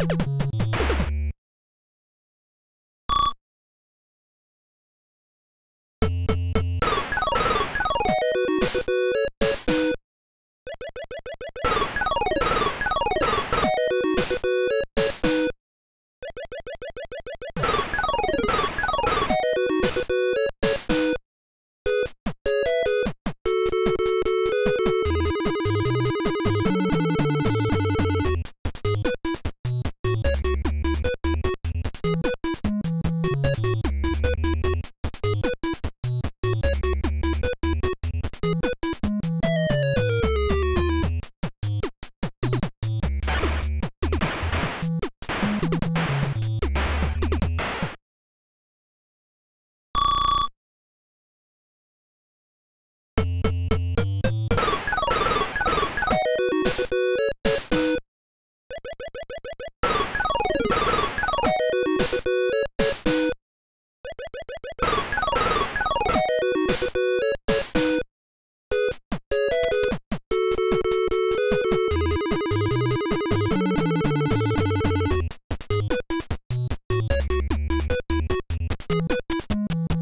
you